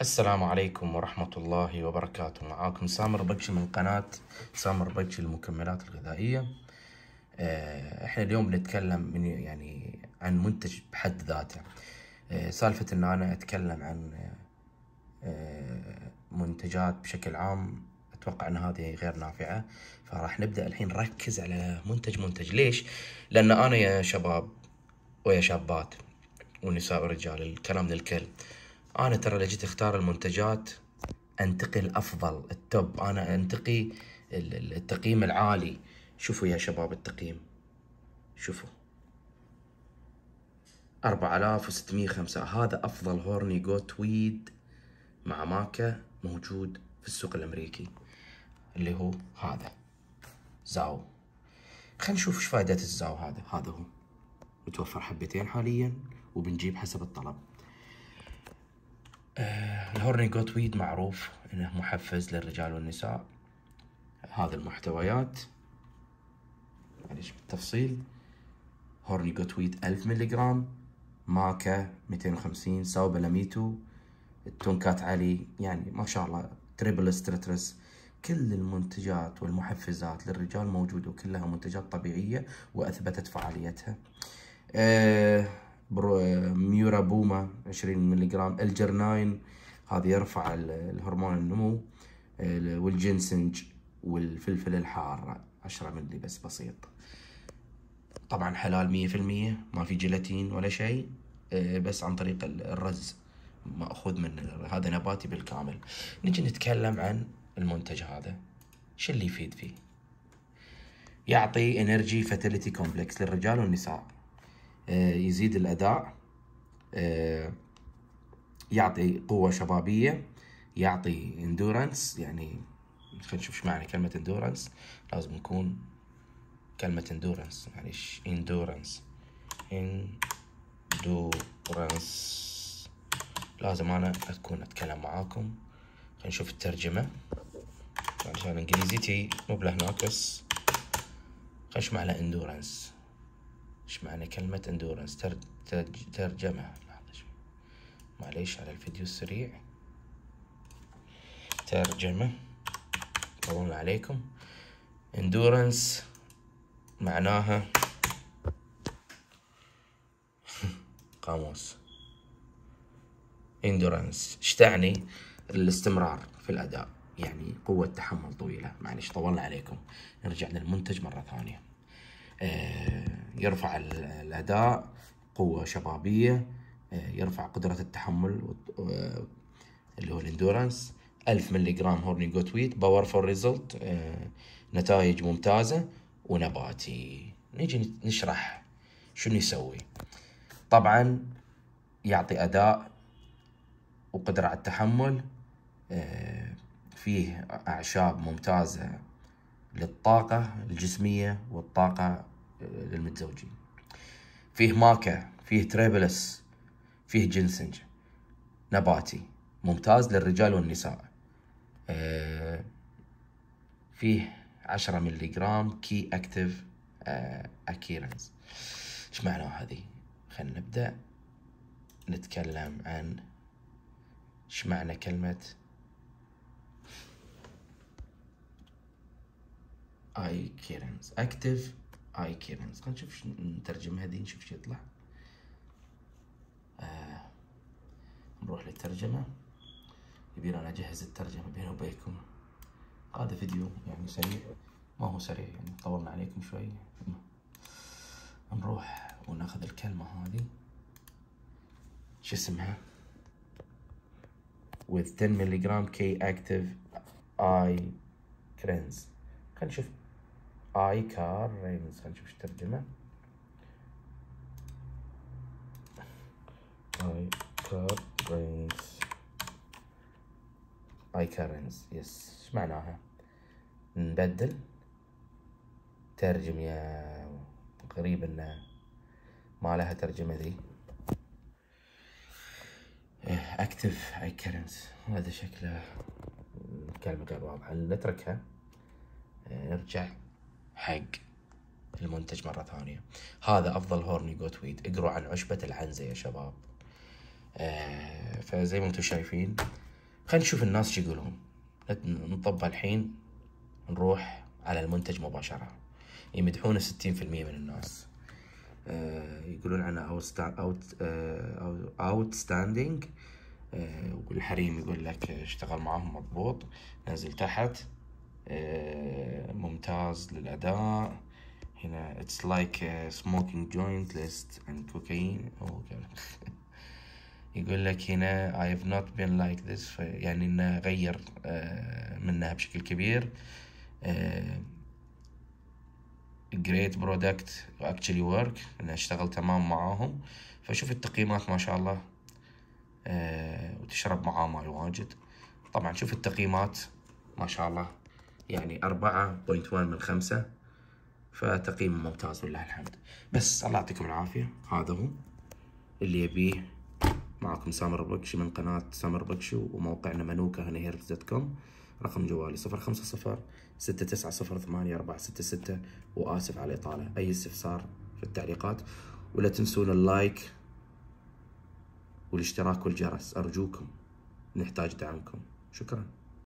السلام عليكم ورحمة الله وبركاته. معاكم سامر بكشي من قناة سامر بكشي المكملات الغذائية. آه، إحنا اليوم بنتكلم من يعني عن منتج بحد ذاته. آه، سالفة إن أنا أتكلم عن آه، منتجات بشكل عام أتوقع إن هذه غير نافعة. فراح نبدأ الحين نركز على منتج منتج. ليش؟ لأن أنا يا شباب ويا شابات ونساء ورجال الكلام للكل. أنا ترى لجيت أختار المنتجات أنتقي الأفضل ال top. أنا أنتقي ال- ال- التقييم العالي. شوفوا يا شباب التقييم. شوفوا. 4605 هذا أفضل horny goat weed مع maca موجود في السوق الأمريكي اللي هو هذا. زاو. خلينا نشوف إيش فائدة الزاو هذا. هذا هو. متوفر حبتين حاليا وبنجيب حسب الطلب. ال horny goat weed معروف إنه محفز للرجال والنساء. هذا المحتويات معليش بالتفصيل؟ horny goat weed 1000 ملغ maca 250 saw palmetto ال tongkat ali يعني ما شاء الله Tribulus Terrestris. كل المنتجات والمحفزات للرجال موجودة وكلها منتجات طبيعية وأثبتت فعاليتها. آه آه، Muira Puama 20 ملغ L-Arginine. هذا يرفع ال- الهرمون النمو والجنسنج والفلفل الحار. 10 ملي بس بسيط. طبعا حلال مية في المية ما في جيلاتين ولا شيء. آه، بس عن طريق ال- الرز مأخوذ من هذا نباتي بالكامل. نجي نتكلم عن المنتج هذا. شو اللي يفيد فيه؟ يعطي energy fertility complex للرجال والنساء. يزيد الأداء آه، يعطي قوة شبابية يعطي endurance يعني خلينا نشوف إيش معنى كلمة endurance لازم نكون كلمة endurance معليش endurance endurance لازم أنا أكون أتكلم معاكم. خلينا نشوف الترجمة. عشان انجليزيتي مو بس. خلينا نشوف معنى endurance إيش معنى كلمة endurance تر... ترج... ترجمة. لحظة معليش على الفيديو السريع. ترجمة. طولنا عليكم. endurance معناها قاموس. endurance إيش تعني؟ الاستمرار في الأداء يعني قوة تحمل طويلة. معليش طولنا عليكم. نرجع للمنتج مرة ثانية. يرفع ال- الأداء قوة شبابية آه، يرفع قدرة التحمل آه، اللي هو ال endurance 1000 ملي جرام horny goat weed powerful result نتائج ممتازة ونباتي. نيجي نشرح شنو يسوي. طبعا يعطي أداء وقدرة على التحمل آه، فيه أعشاب ممتازة للطاقة الجسمية والطاقة آه، للمتزوجين. فيه maca فيه Tribulus فيه جنسنج نباتي. ممتاز للرجال والنساء. آه، فيه عشرة ملي جرام K active icariins. إيش معنى هذه؟ خلينا نبدأ. نتكلم عن إيش معنى كلمة icariins active icariins خلينا نشوف شو- نترجمها دي نشوف شو يطلع آه. نروح للترجمة. يبينا أنا اجهز الترجمة بيني وبينكم. هذا فيديو يعني سريع. ما هو سريع يعني طولنا عليكم شوي. نروح وناخذ الكلمة هذه. شو اسمها؟ With 10 ملغ K active icariins خلينا نشوف. icariins خلينا نشوف إيش الترجمة icariins icariins yes. إيش معناها؟ نبدل. ترجم يا غريب إنه ما لها ترجمة ذي. active icariins هذا شكله كلمة غير واضحة نتركها؟ آه، نرجع. حق المنتج مرة ثانية. هذا أفضل horny goat weed اقروا عن عشبة العنزة يا شباب. آه، فزي ما أنتم شايفين خلينا نشوف الناس شو يقولون. نطبها الحين نروح على المنتج مباشرة. يمدحونه ستين في المية من الناس. آه يقولون عنه out outstanding والحريم يقول لك اشتغل معاهم مضبوط. نزل تحت. آه ممتاز للأداء. هنا it's like smoking joint laced in cocaine يقول لك هنا I have not been like this يعني انه غير آه منها بشكل كبير. آه great product actually work. انه اشتغل تمام معاهم. فشوف التقييمات ما شاء الله. آه وتشرب معاه ماي واجد. طبعا شوف التقييمات ما شاء الله. يعني أربعة point one من خمسة فتقييم ممتاز ولله الحمد. بس الله يعطيكم العافية. هذا هو اللي يبيه معكم سامر البكشي من قناة سامر البكشي وموقعنا منوكا honey herbs dot com رقم جوالي صفر خمسة صفر ستة تسعة صفر ثمانية أربعة ستة ستة وآسف على الإطالة. أي استفسار في التعليقات. ولا تنسون ال like والاشتراك والجرس. أرجوكم نحتاج دعمكم. شكرا.